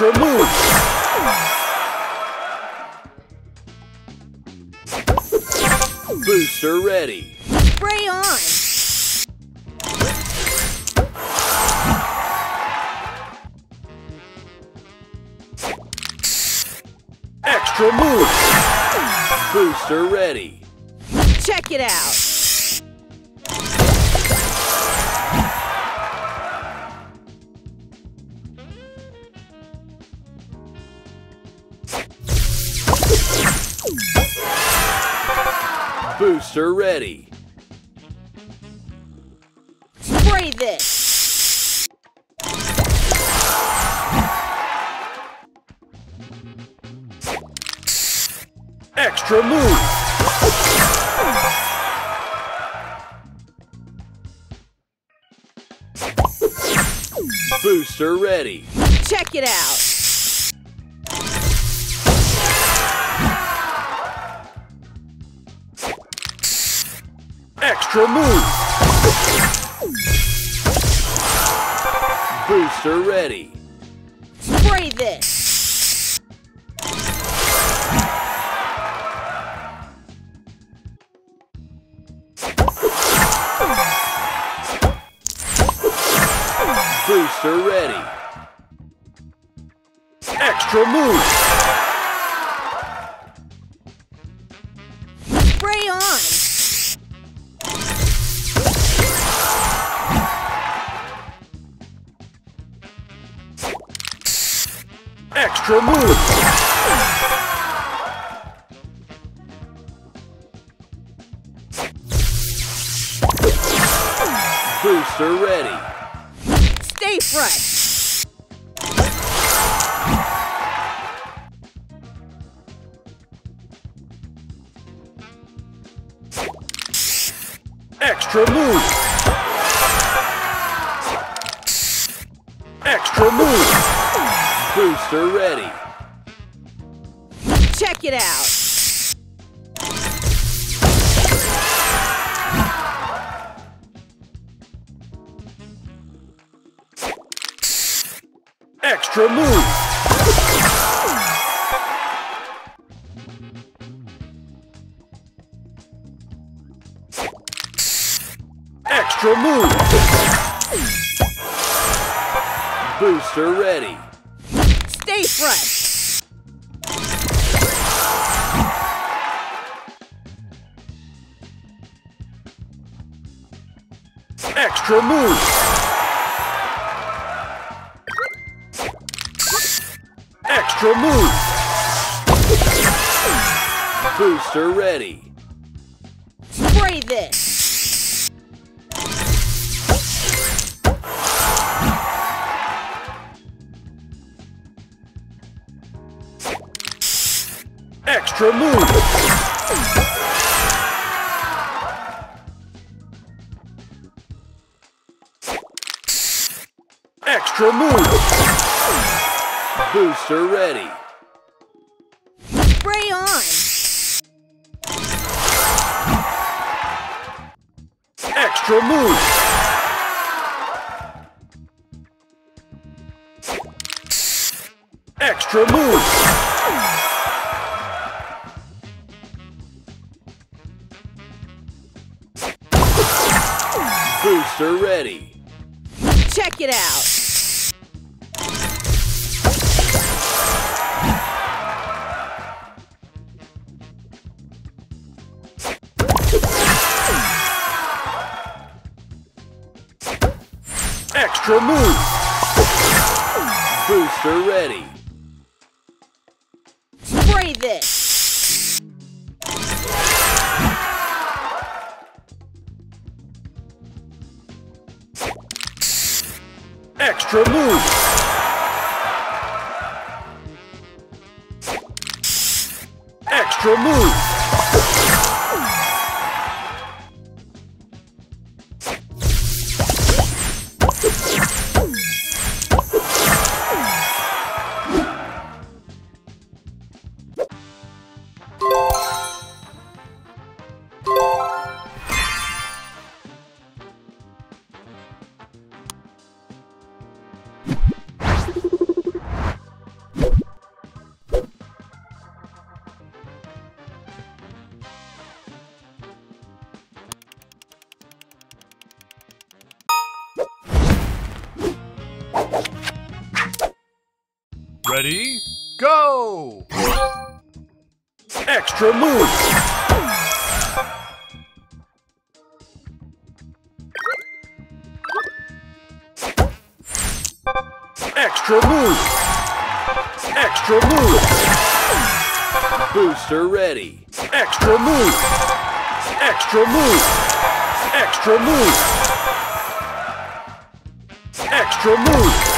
Extra move! Booster ready. Spray on. Extra move! Booster ready. Check it out. Booster ready. Spray this. Extra move! Booster ready. Extra move! Booster ready. Spray this. Booster ready. Extra move! Extra move! Booster ready. Check it out. Extra move! Extra move! Booster ready. Stay fresh. Extra move! Extra move! Booster ready. Spray this. Extra move! Extra move! Booster ready. Spray on. Extra move! Extra move! Extra move. Booster ready. Ready? Go! Extra move. Extra move. Extra move. Booster ready. Extra move. Extra move. Extra move. Extra move.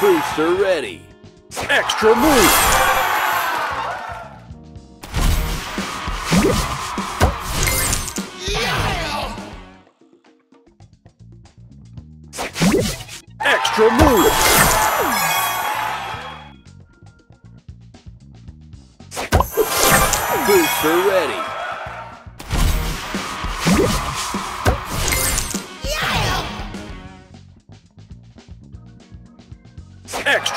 Booster ready. Extra move. Extra move. Booster ready.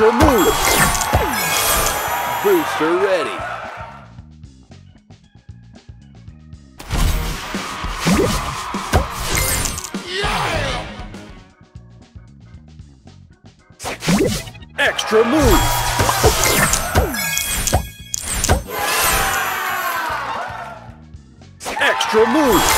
Extra move. Booster ready. Extra move. Extra move.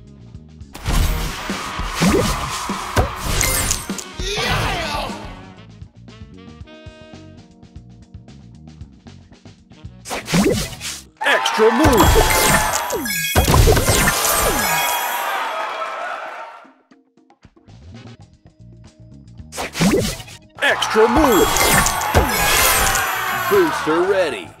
Extra move. Extra move. Booster ready.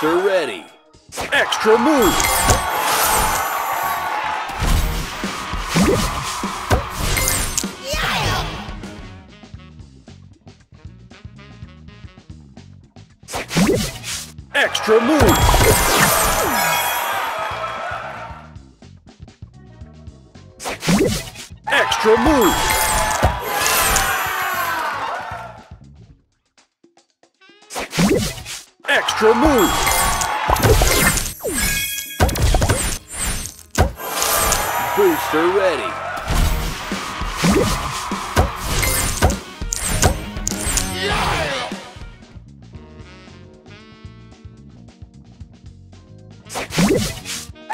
Booster ready. Extra move. Extra move. Extra move. Extra move. Booster ready.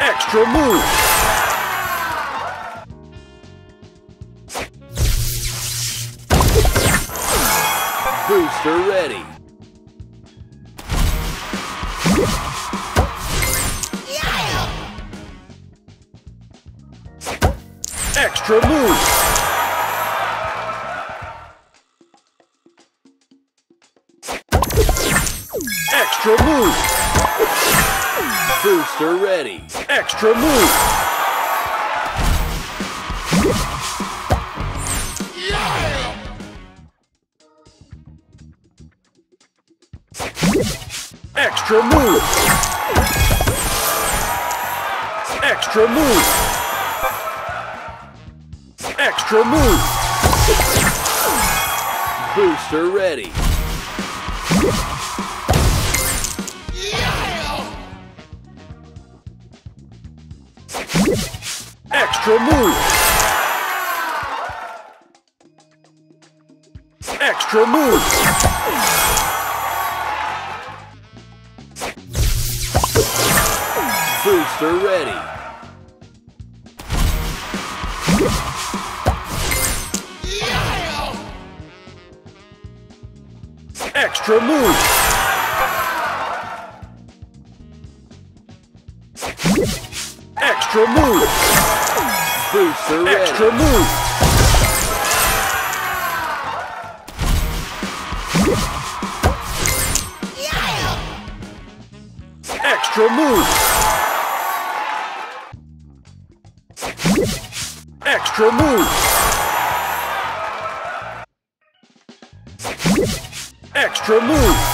Extra move. Extra move. Extra move. Booster ready. Extra move. Extra move. Extra move. Extra move. Booster ready. Extra move. Extra move. Extra move. Booster. Extra move. Extra move. Extra move. Extra move.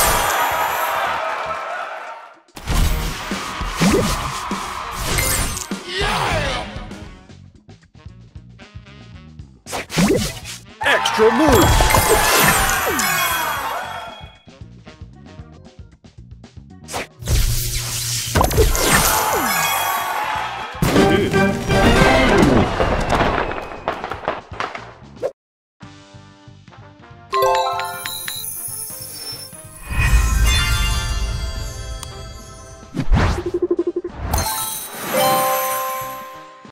Move.